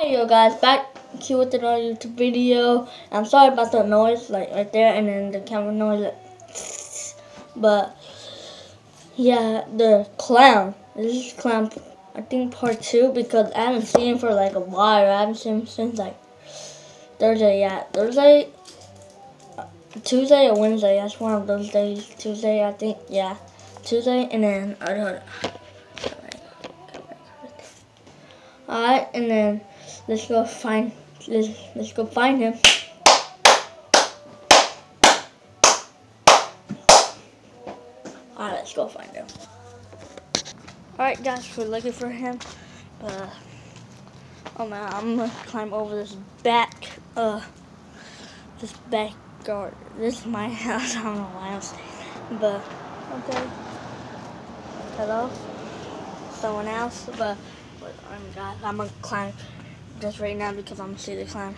Hey yo guys, back here with another YouTube video. I'm sorry about the noise, like right there, and then the camera noise, like, but yeah, the clown. This is clown, I think part two because I haven't seen him for like a while. I haven't seen him since like Thursday. Yeah, Thursday, Tuesday or Wednesday. That's one of those days. Tuesday, I think. Yeah, Tuesday, and then I don't. Alright, and then let's go find let's let's go find him. Alright, let's go find him. Alright guys, we're looking for him. Uh, oh man, I'm gonna climb over this back uh this backyard. This is my house, I don't know why I'm saying But okay. Hello? Someone else, but guys, I'm gonna climb just right now because I'm gonna see the climb.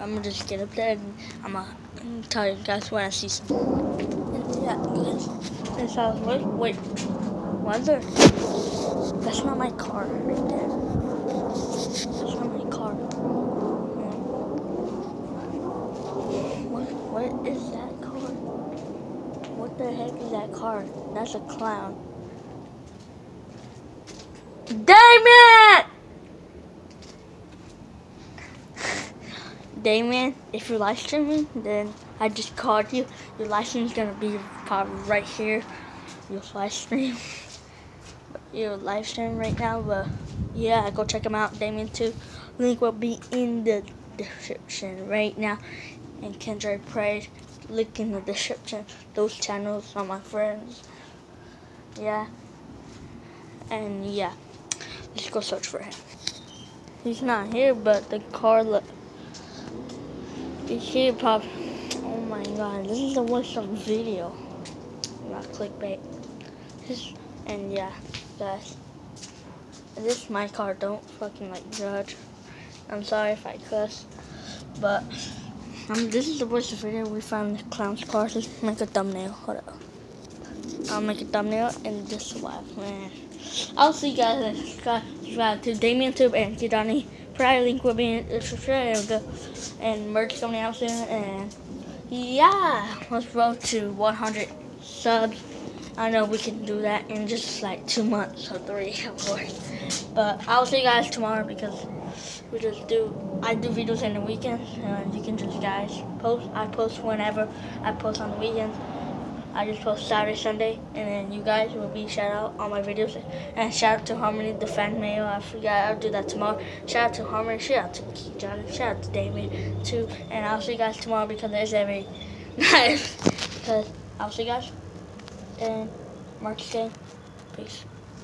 I'm gonna just get up there and I'm gonna tell you guys when I see some. Yeah, this, house. Wait, wait. Why? That's not my car right there. That's not my car. What? What is that car? What the heck is that car? That's a clown. Damian, if you're live streaming, then I just called you. Your live stream is gonna be probably right here. Your live stream. Your live stream right now, but yeah, go check them out. Damian too. Link will be in the description right now. And Kendra Praise, link in the description. Those channels are my friends. Yeah. And yeah. Let's go search for him. He's not here, but the car here, pop. Oh my god, this is the worst of video. Not clickbait. This, and yeah, guys. This is my car. Don't fucking like judge. I'm sorry if I cuss, but um, this is the worst of video. We found the clown's car. Let's make a thumbnail. Hold up. I'll make a thumbnail and just laugh, man. I'll see you guys subscribe to Damian Tube and Kidani. Probably link will be in the description and merch coming out soon. And yeah, let's roll to 100 subs. I know we can do that in just like two months or three, of course. But I'll see you guys tomorrow because we just do. I do videos in the weekends, and you can just guys post. I post whenever I post on the weekends. I just post Saturday, Sunday, and then you guys will be shout out on my videos. And shout out to Harmony, the fan mail. I forgot I'll do that tomorrow. Shout out to Harmony, shout out to Keith shout out to Damian too. And I'll see you guys tomorrow because it's every night. because I'll see you guys in March day. Peace.